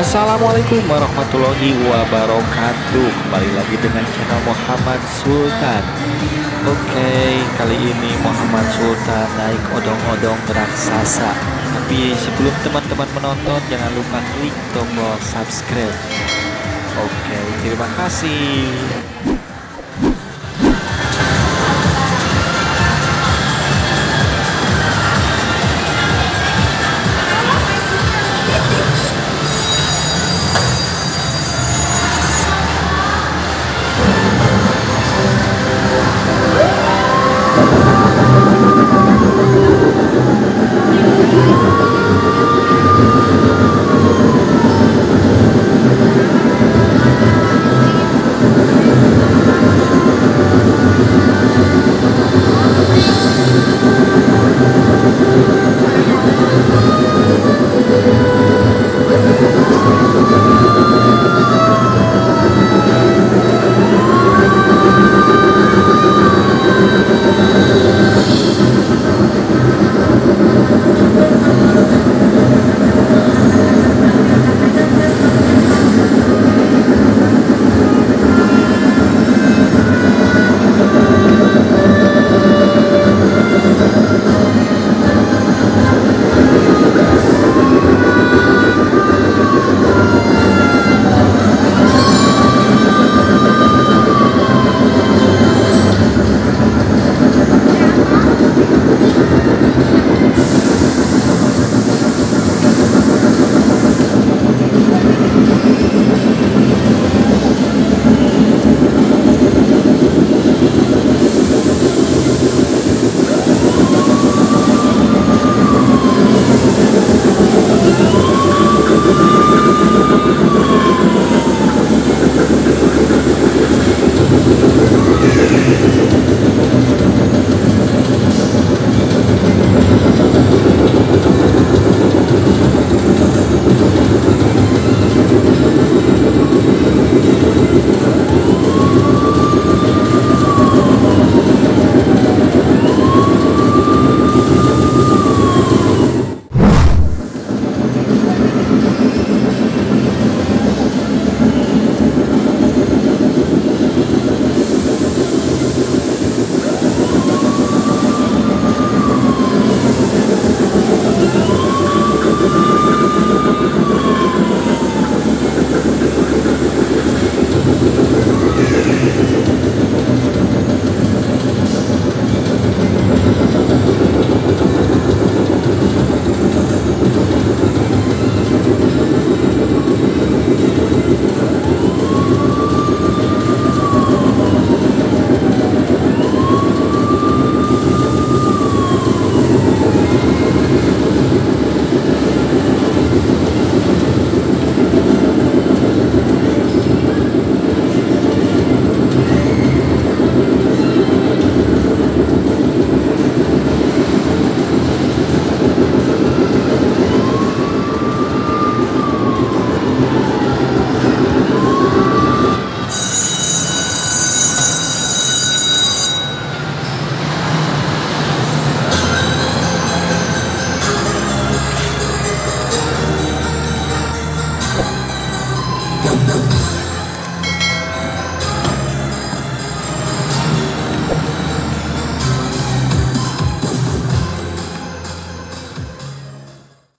Assalamualaikum warahmatullahi wabarakatuh. Kembali lagi dengan channel Muhammad Sultan. Oke, kali ini Muhammad Sultan naik odong-odong raksasa. Tapi sebelum teman-teman menonton Jangan lupa klik tombol subscribe. Oke, terima kasih.